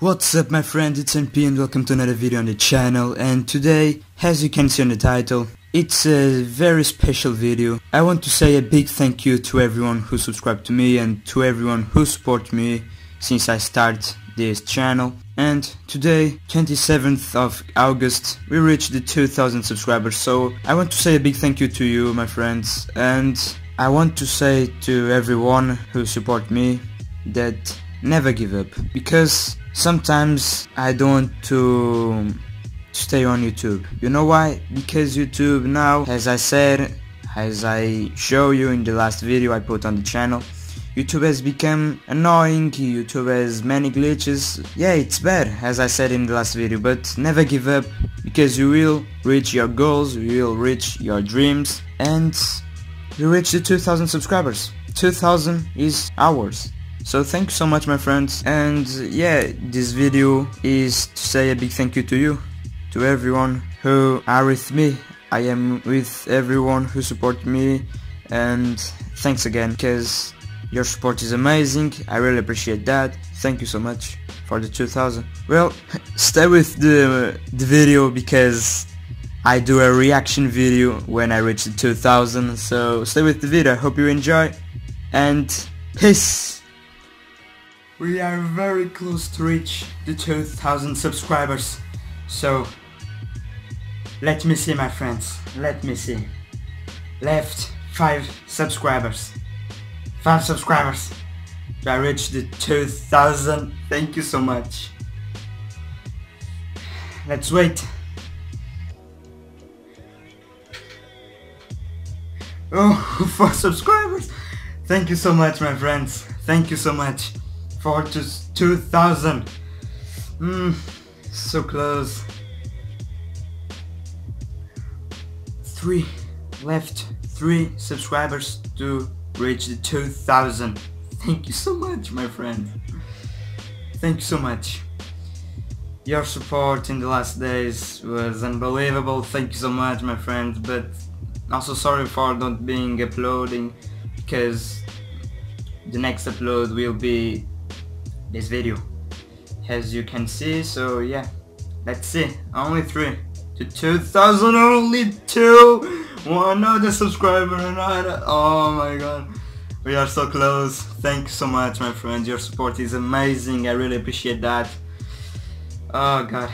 What's up my friend, it's NP and welcome to another video on the channel. And today, as you can see on the title, it's a very special video. I want to say a big thank you to everyone who subscribed to me and to everyone who support me since I started this channel. And today, 27th of August, we reached the 2000 subscribers. So I want to say a big thank you to you my friends. And I want to say to everyone who support me that never give up. Because sometimes I don't to stay on YouTube. You know why? Because YouTube now, as I said, as I show you in the last video I put on the channel, YouTube has become annoying, YouTube has many glitches. Yeah, it's bad, as I said in the last video, but never give up, because you will reach your goals, you will reach your dreams, and you reach the 2000 subscribers. 2000 is ours. So thank you so much my friends. And yeah this video is to say a big thank you to you to everyone who are with me. I am with everyone who support me. And thanks again because your support is amazing. I really appreciate that. Thank you so much for the 2000 well stay with the, the video because I do a reaction video when I reach the 2000 so stay with the video. I hope you enjoy. And peace we are very close to reach the 2000 subscribers. So, let me see my friends, let me see. Left 5 subscribers. 5 subscribers. I reached the 2000. Thank you so much. Let's wait. Oh, 4 subscribers. Thank you so much my friends. Thank you so much for just 2000 mm, so close. Three left three subscribers to reach the 2000 thank you so much my friend. Thank you so much. Your support in the last days was unbelievable. Thank you so much my friend. but also sorry for not being uploading because the next upload will be this video. As you can see so yeah. Let's see. Only three. To 2000 only two. One other subscriber another. Oh my god. We are so close. Thank you so much my friends. Your support is amazing. I really appreciate that. Oh god.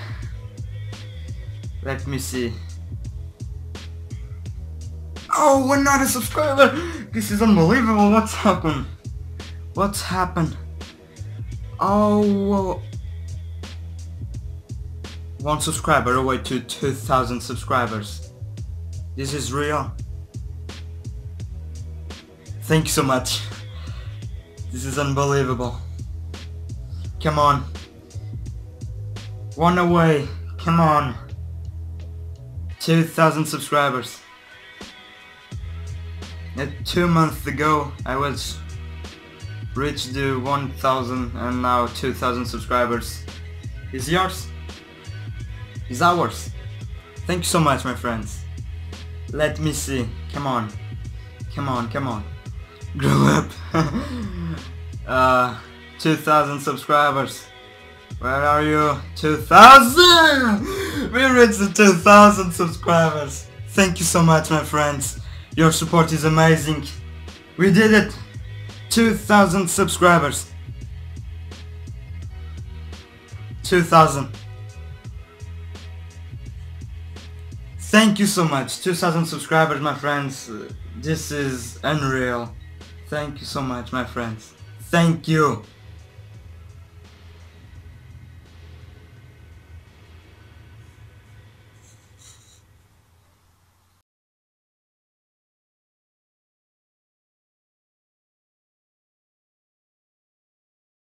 Let me see. Oh another subscriber. This is unbelievable. What's happened? What's happened Oh, one subscriber away to 2000 subscribers. This is real. Thank you so much. This is unbelievable. Come on. One away. Come on. 2000 subscribers. two months ago I was reached the 1000 and now 2000 subscribers. Is yours? Is ours? Thank you so much my friends. Let me see. Come on. Come on come on. Grow up. Uh 2000 subscribers. Where are you? 2000 we reached the 2000 subscribers. Thank you so much my friends. Your support is amazing. We did it 2,000 subscribers. 2,000. Thank you so much. 2,000 subscribers, my friends. This is unreal. Thank you so much, my friends. Thank you.